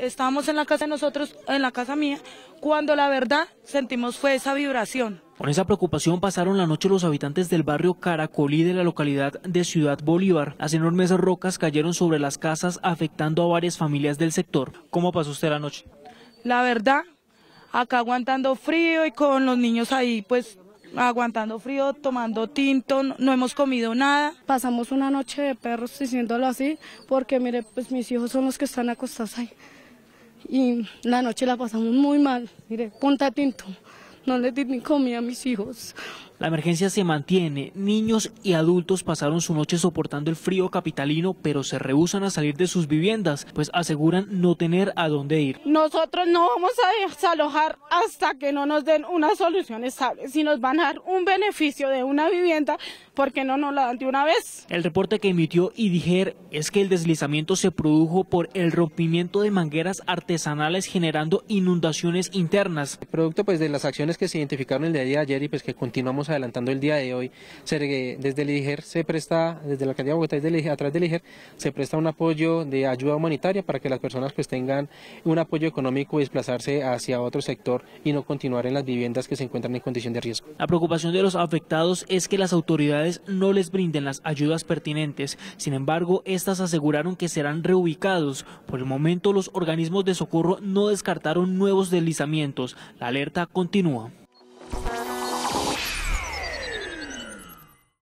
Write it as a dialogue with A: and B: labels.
A: estábamos en la casa de nosotros, en la casa mía, cuando la verdad sentimos fue esa vibración.
B: Con esa preocupación pasaron la noche los habitantes del barrio Caracolí de la localidad de Ciudad Bolívar. Las enormes rocas cayeron sobre las casas afectando a varias familias del sector. ¿Cómo pasó usted la noche?
A: La verdad, acá aguantando frío y con los niños ahí pues aguantando frío, tomando tinto, no hemos comido nada.
C: Pasamos una noche de perros, diciéndolo así, porque mire, pues mis hijos son los que están acostados ahí. Y la noche la pasamos muy mal, mire, punta tinto. No le di ni comida a mis hijos.
B: La emergencia se mantiene. Niños y adultos pasaron su noche soportando el frío capitalino, pero se rehusan a salir de sus viviendas, pues aseguran no tener a dónde ir.
C: Nosotros no vamos a desalojar hasta que no nos den una solución estable. Si nos van a dar un beneficio de una vivienda, ¿por qué no nos la dan de una vez?
B: El reporte que emitió IDIGER es que el deslizamiento se produjo por el rompimiento de mangueras artesanales generando inundaciones internas.
D: Producto pues de las acciones que se identificaron el día de ayer y pues que continuamos adelantando el día de hoy, desde el IGER se presta, desde la alcaldía de Bogotá, desde a través del IGER, se presta un apoyo de ayuda humanitaria para que las personas pues tengan un apoyo económico y desplazarse hacia otro sector y no continuar en las viviendas que se encuentran en condición de riesgo.
B: La preocupación de los afectados es que las autoridades no les brinden las ayudas pertinentes. Sin embargo, estas aseguraron que serán reubicados. Por el momento, los organismos de socorro no descartaron nuevos deslizamientos. La alerta continúa.